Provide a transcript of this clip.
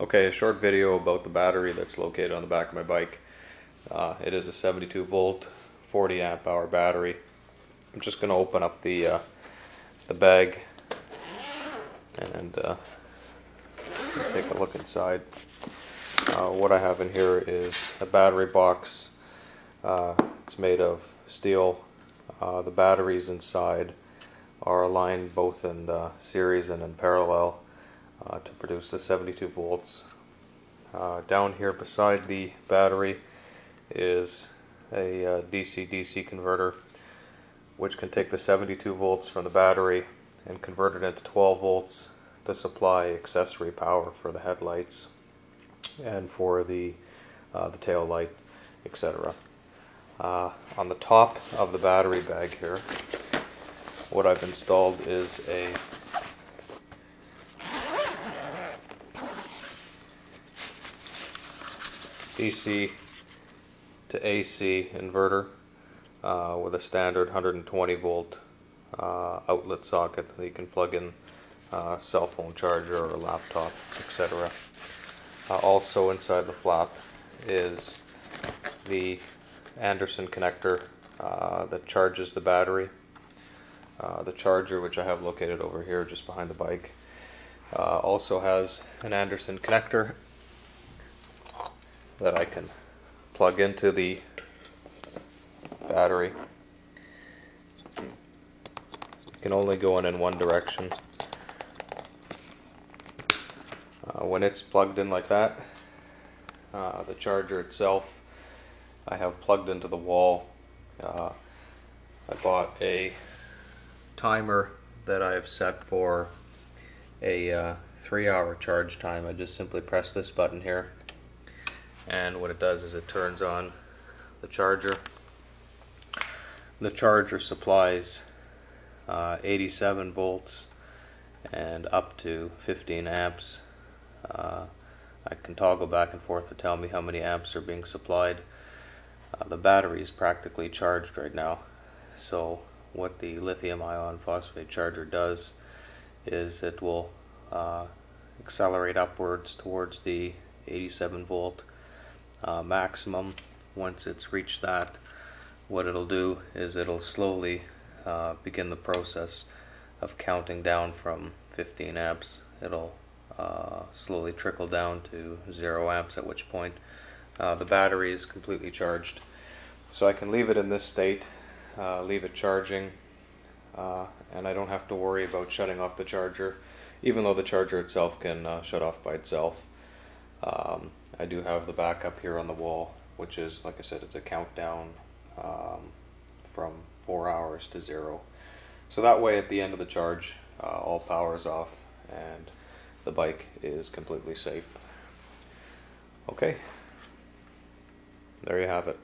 Okay, a short video about the battery that's located on the back of my bike. Uh, it is a 72 volt, 40 amp hour battery. I'm just going to open up the uh, the bag and uh, take a look inside. Uh, what I have in here is a battery box. Uh, it's made of steel. Uh, the batteries inside are aligned both in series and in parallel uh, to produce the 72 volts. Uh, down here beside the battery is a uh, DC-DC converter which can take the 72 volts from the battery and convert it into 12 volts to supply accessory power for the headlights and for the uh, the tail light, etc. Uh, on the top of the battery bag here, what I've installed is a DC to AC inverter uh, with a standard 120 volt uh, outlet socket that you can plug in uh, cell phone charger or laptop, etc. Uh, also inside the flap is the Anderson connector uh, that charges the battery. Uh, the charger, which I have located over here just behind the bike, also has an Anderson connector that I can plug into the battery. It can only go in in one direction. Uh, when it's plugged in like that, uh, the charger itself I have plugged into the wall. Uh, I bought a timer that I have set for a uh, three hour charge time. I just simply press this button here and what it does is it turns on the charger. The charger supplies uh, 87 volts and up to 15 amps. Uh, I can toggle back and forth to tell me how many amps are being supplied. Uh, the battery is practically charged right now. So what the lithium ion phosphate charger does is it will uh, accelerate upwards towards the 87 volt uh, maximum. Once it's reached that, what it'll do is it'll slowly uh, begin the process of counting down from 15 amps. It'll uh, slowly trickle down to zero amps, at which point uh, the battery is completely charged. So I can leave it in this state, uh, leave it charging, uh, and I don't have to worry about shutting off the charger, even though the charger itself can shut off by itself. Um, I do have the backup here on the wall, which is, like I said, it's a countdown um, from four hours to zero. So that way, at the end of the charge, uh, all power is off and the bike is completely safe. Okay, there you have it.